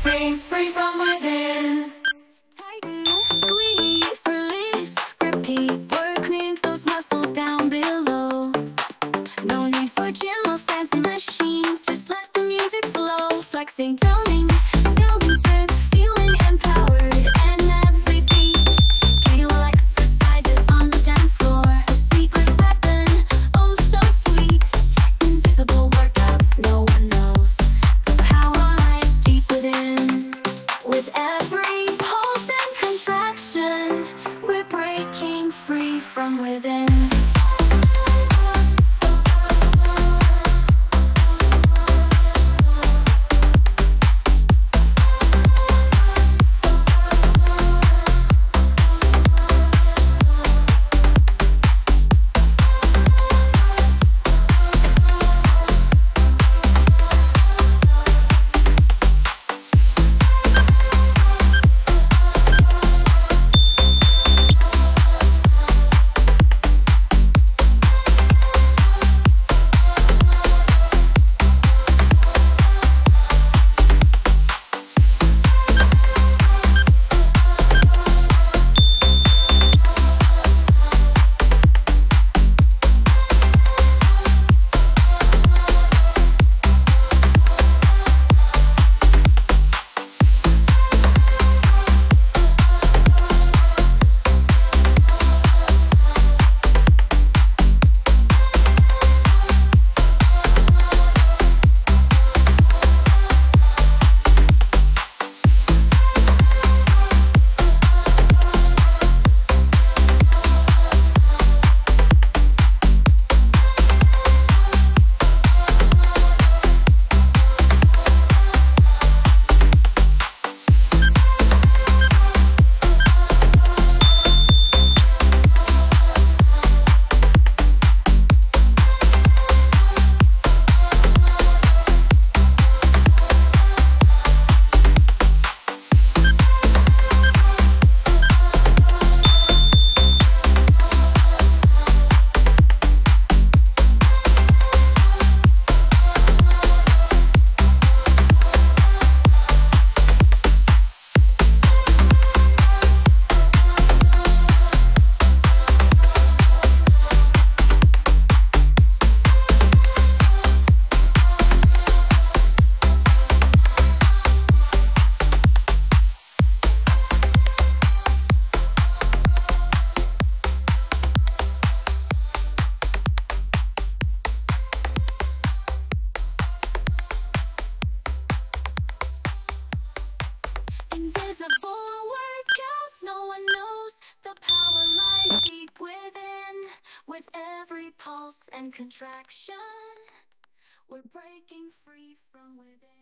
free, free from within. Tighten, squeeze, release, repeat. Work, cleans those muscles down below. No need for gym or fancy machines. Just let the music flow, flexing down. With every pulse and contraction, we're breaking free from within.